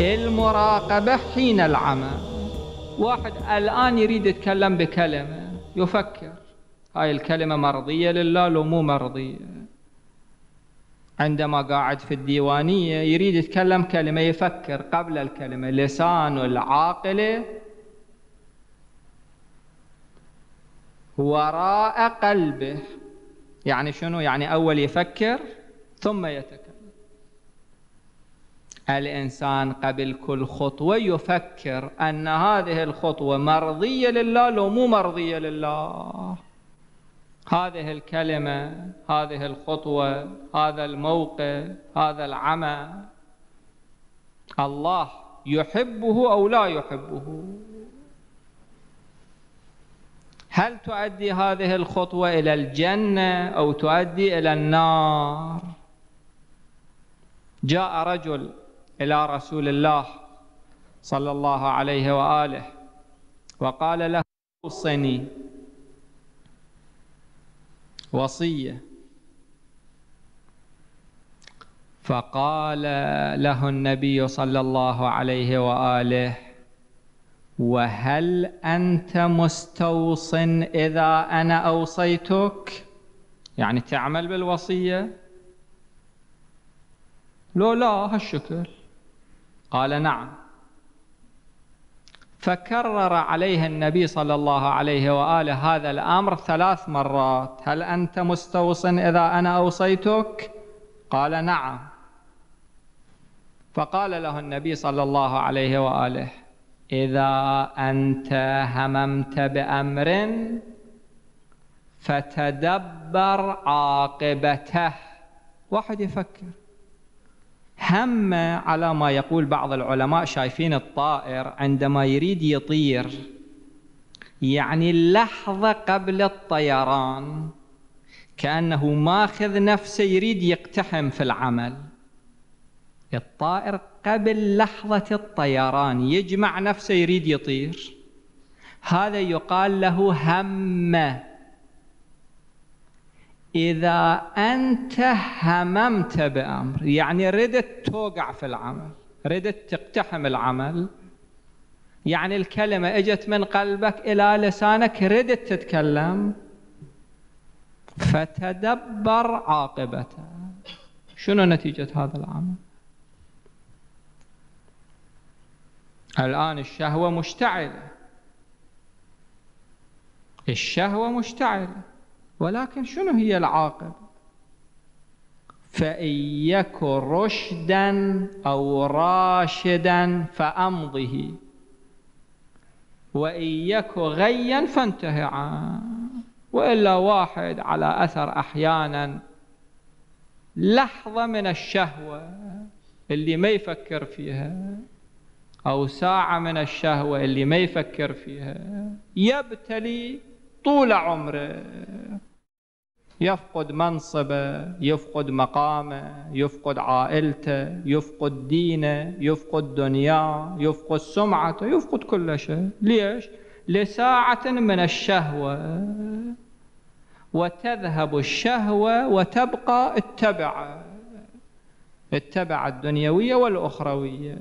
المراقبة حين العمى. واحد الآن يريد يتكلم بكلمة يفكر. هاي الكلمة مرضية لله لو مو مرضية. عندما قاعد في الديوانية يريد يتكلم كلمة يفكر قبل الكلمة. لسان العاقل وراء قلبه. يعني شنو؟ يعني أول يفكر ثم يتكلم. الإنسان قبل كل خطوة يفكر أن هذه الخطوة مرضية لله لو مو مرضية لله. هذه الكلمة هذه الخطوة هذا الموقف هذا العمل. الله يحبه أو لا يحبه. هل تؤدي هذه الخطوة إلى الجنة أو تؤدي إلى النار؟ جاء رجل إلى رسول الله صلى الله عليه وآله. وقال له أوصني. وصية. فقال له النبي صلى الله عليه وآله وهل أنت مستوص إذا أنا أوصيتك؟ يعني تعمل بالوصية؟ لو لا هالشكل. قال نعم. فكرر عليه النبي صلى الله عليه وآله هذا الأمر ثلاث مرات. هل أنت مستوص إذا أنا أوصيتك؟ قال نعم. فقال له النبي صلى الله عليه وآله إذا أنت هممت بأمر فتدبر عاقبته. واحد يفكر. هم على ما يقول بعض العلماء شايفين الطائر عندما يريد يطير يعني اللحظة قبل الطيران كأنه ماخذ نفسه يريد يقتحم في العمل. الطائر قبل لحظة الطيران يجمع نفسه يريد يطير. هذا يقال له همة. إذا أنت هممت بأمر يعني ردت توقع في العمل ردت تقتحم العمل يعني الكلمة إجت من قلبك إلى لسانك ردت تتكلم فتدبر عاقبته. شنو نتيجة هذا العمل؟ الآن الشهوة مشتعلة. الشهوة مشتعلة. ولكن شنو هي العاقبة؟ فإن يك رشدا أو راشدا فأمضه. وإن يك غيا فانتهي عنه وإلا واحد على أثر أحيانا. لحظة من الشهوة اللي ما يفكر فيها أو ساعة من الشهوة اللي ما يفكر فيها يبتلي طول عمره. يفقد منصبه يفقد مقامه يفقد عائلته يفقد دينه يفقد دنياه يفقد سمعته يفقد كل شيء. ليش؟ لساعة من الشهوة. وتذهب الشهوة وتبقى التبع التبع الدنيوية والأخروية.